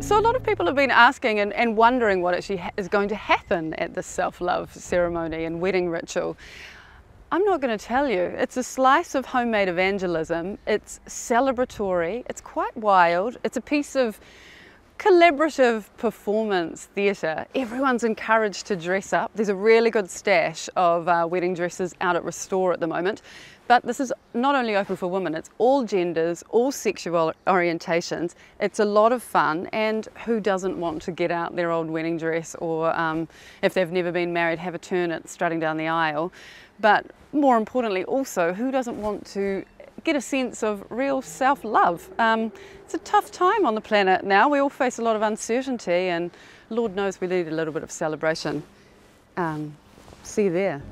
So a lot of people have been asking and, and wondering what actually is going to happen at this self-love ceremony and wedding ritual. I'm not going to tell you. It's a slice of homemade evangelism. It's celebratory. It's quite wild. It's a piece of collaborative performance theatre. Everyone's encouraged to dress up. There's a really good stash of uh, wedding dresses out at Restore at the moment. But this is not only open for women, it's all genders, all sexual orientations. It's a lot of fun, and who doesn't want to get out their old wedding dress or, um, if they've never been married, have a turn at strutting down the aisle. But more importantly, also, who doesn't want to get a sense of real self love? Um, it's a tough time on the planet now. We all face a lot of uncertainty, and Lord knows we need a little bit of celebration. Um, see you there.